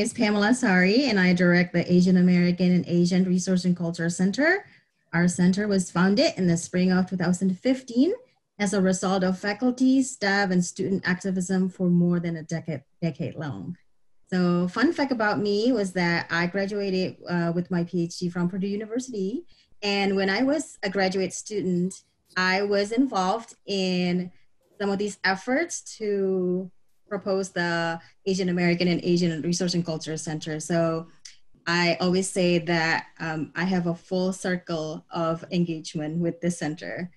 is Pamela Sari, and I direct the Asian American and Asian Resource and Culture Center. Our center was founded in the spring of 2015 as a result of faculty, staff, and student activism for more than a decade, decade long. So, fun fact about me was that I graduated uh, with my PhD from Purdue University, and when I was a graduate student, I was involved in some of these efforts to propose the Asian American and Asian Resource and Culture Center. So I always say that um, I have a full circle of engagement with this center.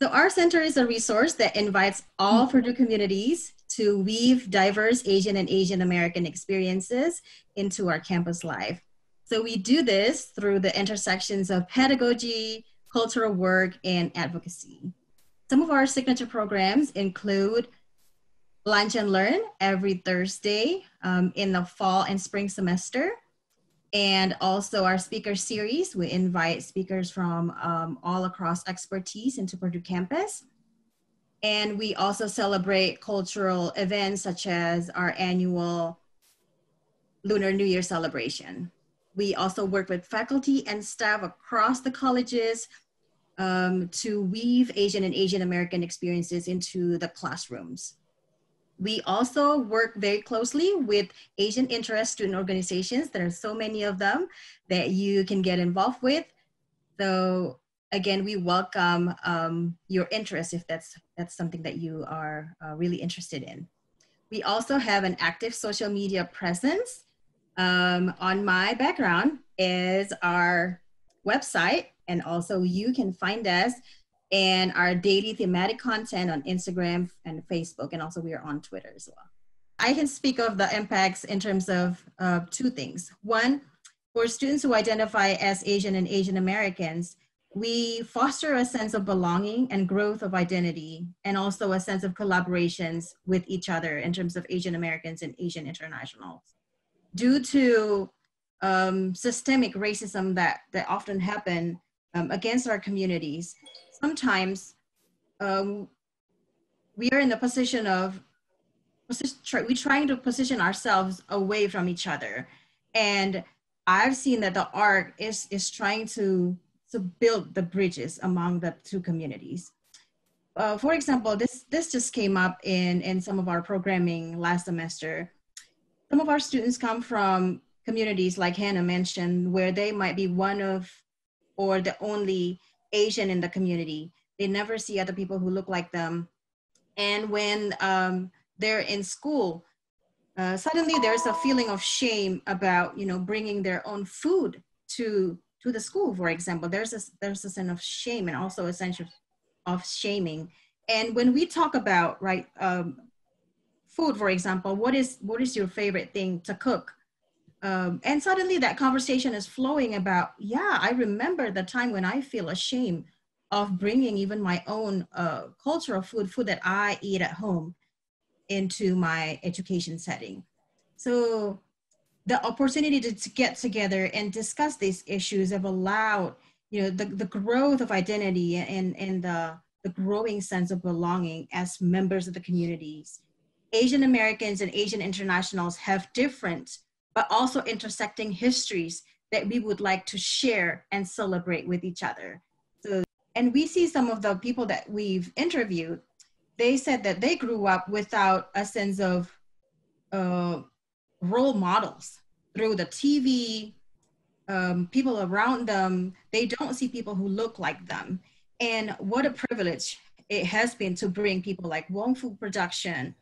So our center is a resource that invites all Purdue communities to weave diverse Asian and Asian American experiences into our campus life. So we do this through the intersections of pedagogy, cultural work, and advocacy. Some of our signature programs include Lunch and Learn every Thursday um, in the fall and spring semester. And also our speaker series, we invite speakers from um, all across expertise into Purdue campus. And we also celebrate cultural events such as our annual Lunar New Year celebration. We also work with faculty and staff across the colleges um, to weave Asian and Asian American experiences into the classrooms. We also work very closely with Asian interest student organizations. There are so many of them that you can get involved with. So again, we welcome um, your interest if that's, that's something that you are uh, really interested in. We also have an active social media presence. Um, on my background is our website, and also you can find us and our daily thematic content on Instagram and Facebook, and also we are on Twitter as well. I can speak of the impacts in terms of uh, two things. One, for students who identify as Asian and Asian Americans, we foster a sense of belonging and growth of identity, and also a sense of collaborations with each other in terms of Asian Americans and Asian internationals. Due to um, systemic racism that, that often happen um, against our communities, sometimes um, we are in the position of we're trying to position ourselves away from each other. And i've seen that the ARC is is trying to to build the bridges among the two communities. Uh, for example this this just came up in in some of our programming last semester. Some of our students come from communities like hannah mentioned where they might be one of or the only Asian in the community. They never see other people who look like them. And when um, they're in school, uh, suddenly there's a feeling of shame about, you know, bringing their own food to to the school, for example. There's a there's a sense of shame and also a sense of, of shaming. And when we talk about right um, food, for example, what is what is your favorite thing to cook? Um, and suddenly that conversation is flowing about yeah i remember the time when i feel ashamed of bringing even my own uh, cultural food food that i eat at home into my education setting. So the opportunity to, to get together and discuss these issues have allowed you know the, the growth of identity and, and the, the growing sense of belonging as members of the communities. Asian americans and asian internationals have different but also intersecting histories that we would like to share and celebrate with each other. So, and we see some of the people that we've interviewed, they said that they grew up without a sense of uh, role models through the TV, um, people around them, they don't see people who look like them. And what a privilege it has been to bring people like Wong Fu Production,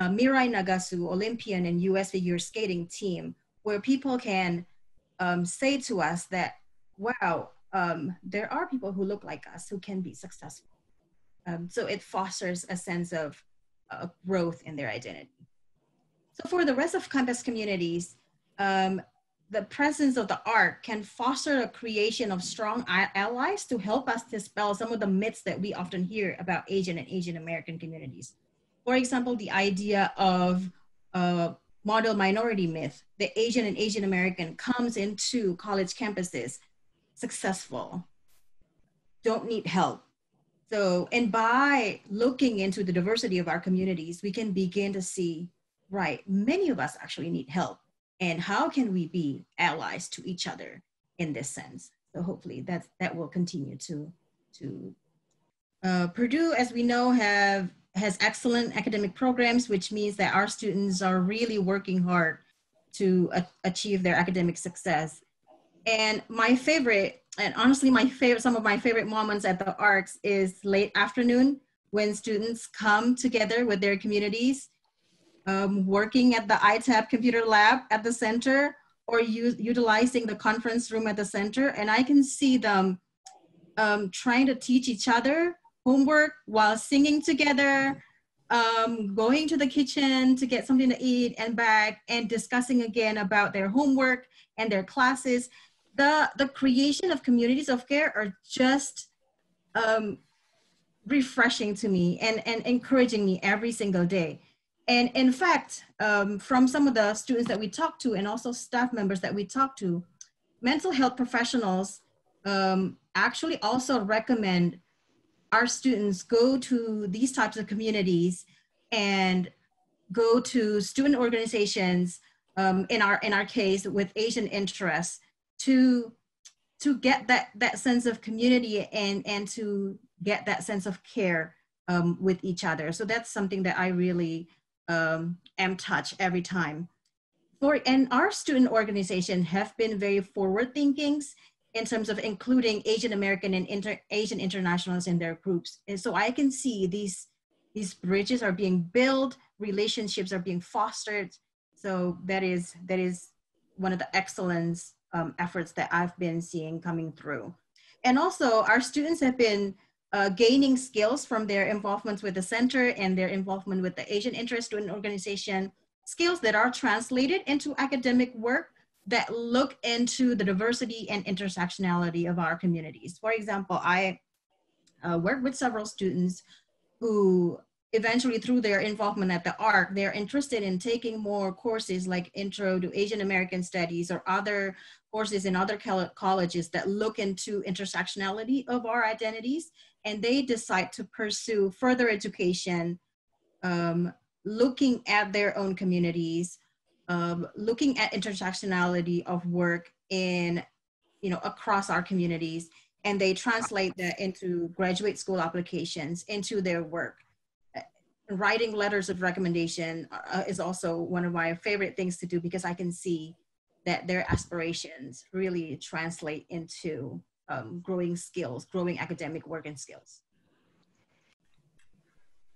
uh, Mirai Nagasu, Olympian and US figure skating team, where people can um, say to us that, wow, um, there are people who look like us who can be successful. Um, so it fosters a sense of uh, growth in their identity. So for the rest of campus communities, um, the presence of the ARC can foster the creation of strong allies to help us dispel some of the myths that we often hear about Asian and Asian American communities. For example, the idea of uh, model minority myth, the Asian and Asian American comes into college campuses successful, don't need help. So, and by looking into the diversity of our communities, we can begin to see, right, many of us actually need help. and how can we be allies to each other in this sense. So hopefully that that will continue to to uh, Purdue, as we know, have has excellent academic programs, which means that our students are really working hard to a- achieve their academic success. And my favorite, and honestly, my favorite, some of my favorite moments at the ARCS is late afternoon when students come together with their communities, um, working at the ITAP computer lab at the center or u- utilizing the conference room at the center. And I can see them um, trying to teach each other homework while singing together, um, going to the kitchen to get something to eat and back and discussing again about their homework and their classes. The, the creation of communities of care are just um, refreshing to me and, and encouraging me every single day. And in fact, um, from some of the students that we talk to and also staff members that we talk to, mental health professionals um, actually also recommend our students go to these types of communities and go to student organizations um, in our in our case with asian interests to to get that that sense of community and and to get that sense of care um, with each other. So that's something that i really um, am touched every time. For and our student organization have been very forward thinking in terms of including Asian American and inter, Asian internationals in their groups. And so I can see these, these bridges are being built, relationships are being fostered. So that is, that is one of the excellence um, efforts that I've been seeing coming through. And also our students have been uh, gaining skills from their involvement with the center and their involvement with the Asian Interest Student Organization, skills that are translated into academic work that look into the diversity and intersectionality of our communities. For example, I uh, work with several students who eventually through their involvement at the ARC, they're interested in taking more courses like Intro to Asian American Studies or other courses in other colleges that look into intersectionality of our identities. And they decide to pursue further education, um, looking at their own communities, um, looking at intersectionality of work in, you know, across our communities, and they translate that into graduate school applications into their work. Writing letters of recommendation uh, is also one of my favorite things to do because I can see that their aspirations really translate into um, growing skills, growing academic work and skills.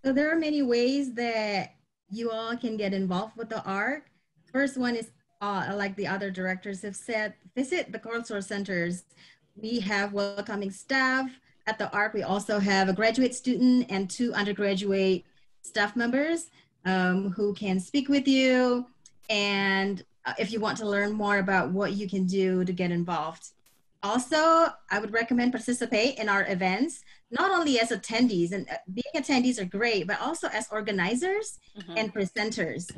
So there are many ways that you all can get involved with the ARC. First one is, uh, like the other directors have said, visit the cultural centers. We have welcoming staff at the ARC. We also have a graduate student and two undergraduate staff members um, who can speak with you. And uh, if you want to learn more about what you can do to get involved. Also, I would recommend participate in our events, not only as attendees, and uh, being attendees are great, but also as organizers mm-hmm. and presenters.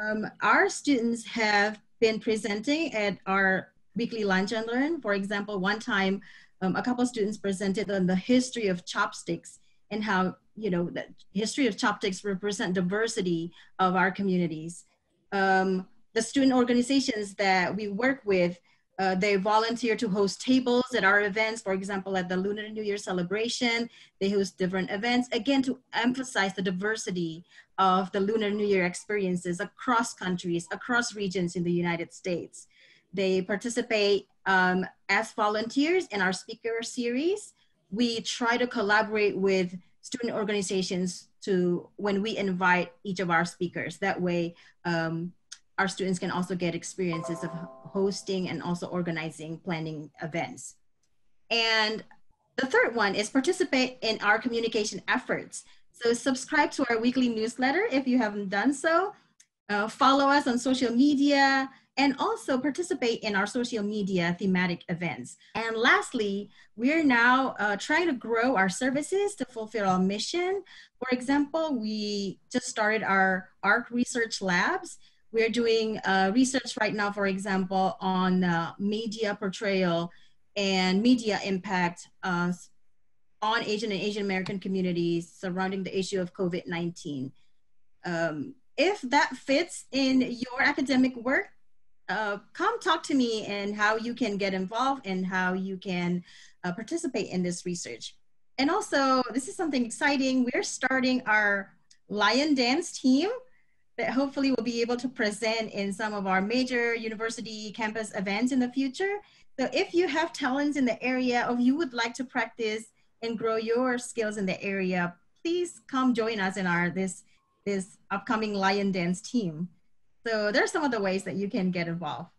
Um, our students have been presenting at our weekly lunch and learn. For example, one time, um, a couple students presented on the history of chopsticks and how, you know, the history of chopsticks represent diversity of our communities. Um, the student organizations that we work with uh, they volunteer to host tables at our events, for example, at the Lunar New Year celebration. They host different events, again, to emphasize the diversity of the Lunar New Year experiences across countries, across regions in the United States. They participate um, as volunteers in our speaker series. We try to collaborate with student organizations to when we invite each of our speakers. That way, um, our students can also get experiences of hosting and also organizing, planning events. And the third one is participate in our communication efforts. So subscribe to our weekly newsletter if you haven't done so. Uh, follow us on social media and also participate in our social media thematic events. And lastly, we're now uh, trying to grow our services to fulfill our mission. For example, we just started our ARC research labs. We're doing uh, research right now, for example, on uh, media portrayal and media impact uh, on Asian and Asian American communities surrounding the issue of COVID-19. Um, if that fits in your academic work, uh, come talk to me and how you can get involved and how you can uh, participate in this research. And also, this is something exciting. We're starting our lion dance team that hopefully we'll be able to present in some of our major university campus events in the future. So if you have talents in the area or you would like to practice and grow your skills in the area, please come join us in our this this upcoming lion dance team. So there's some of the ways that you can get involved.